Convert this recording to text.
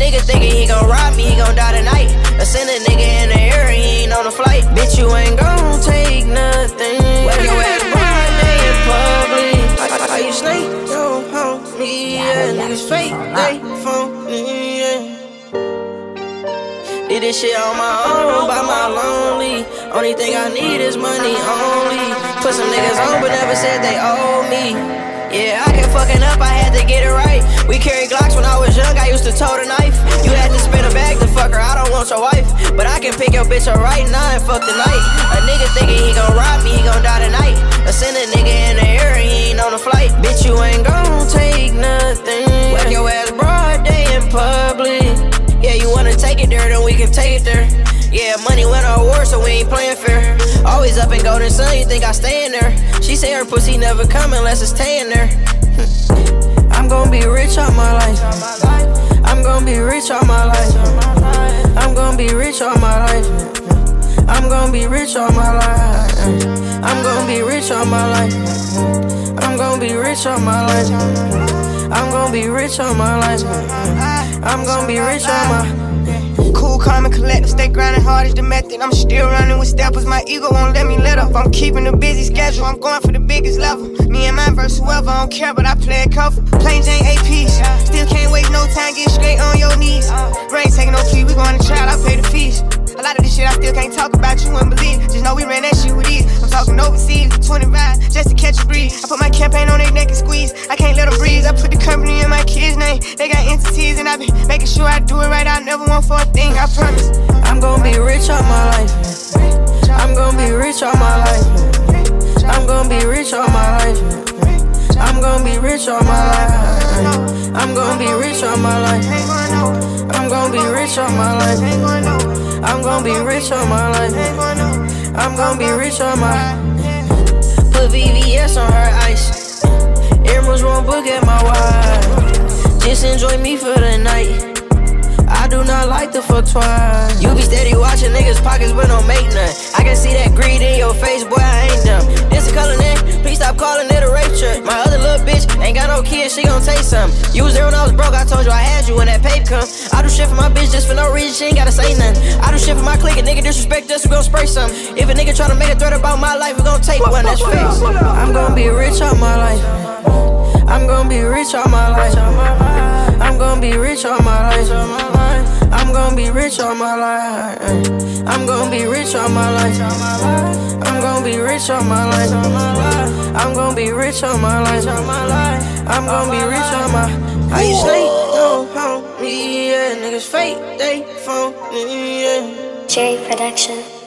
nigga thinking he gon' rob me, he gon' die tonight. I send a nigga in the air, he ain't on the flight. Bitch, you ain't gon' take nothing. Where your ass broad in public. How you snake? Yo, homie, yeah. Niggas fake, they phony, yeah. Did this shit on my own, by my lonely. Only thing I need is money only. Put some niggas on, but never said they owe me. Yeah, I kept fucking up, I had to get it right. We carried Glocks when I was young, I used can pick your bitch up right now and fuck the night. A nigga thinking he gon' rob me, he gon' die tonight. I send a nigga in the air and he ain't on the flight. Bitch, you ain't gon' take nothing. Whack your ass broad day in public. Yeah, you wanna take it there, then we can take it there. Yeah, money went on war, so we ain't playing fair. Always up in Golden Sun, you think I stay in there? She say her pussy never come unless it's staying there. I'm gonna be rich all my life. I'm gonna be rich all my life. Be rich all my life. I'm gonna be rich all my life. I'm gonna be rich all my life. I'm gonna be rich all my life. I'm gonna be rich all my life. I'm gonna be rich all my Cool, calm, and collective. Stay grinding hard is the method. I'm still running with steppers. My ego won't let me let up. I'm keeping a busy schedule. I'm going for the biggest level. Me and mine versus whoever. I don't care, but I play it careful. Plain Jane APs. Still can't waste no time. Get straight on your knees. Brain taking no plea. We going to trial. I pay the lot of this shit I still can't talk about. You wouldn't believe. Just know we ran that shit with ease. I'm talking overseas. 20 rides just to catch a breeze. I put my campaign on their neck and squeeze. I can't let them breathe. I put the company in my kids' name. They got entities and I been making sure I do it right. I never want for a thing. I promise. I'm gonna be rich all my life. I'm gonna be rich all my life. I'm gonna be rich all my life. I'm gonna be rich all my life. I'm gonna be rich all my life. I'm gonna be rich all my life. I'm gonna be rich all my life. I'm gonna be rich all my Put VVS on her ice. Emeralds won't book at my wife. Just enjoy me for the night. I do not like to fuck twice. You be steady watching niggas' pockets but don't make none. I can see that greed in your face, boy, I ain't dumb. This a Cullinan, please stop calling it a rape truck. My no kids, she gon' take some. You was there when I was broke, I told you I had you when that paper come. I do shit for my bitch just for no reason, she ain't gotta say nothing. I do shit for my clique, a nigga disrespect us, we gon' spray some. If a nigga tryna make a threat about my life, we gon' take one, that's face. I'm gon' be rich all my life. I'm gon' be rich all my life. I'm gon' be rich all my life. I'm gon' be rich all my life. I'm gon' be rich all my life. I'm gon' be rich all my life. I'm gon' be rich all my life. On my life. I'm gon' be rich all my. How you snake? No, homie, yeah. Niggas fake, they phony, yeah. Jerry Production.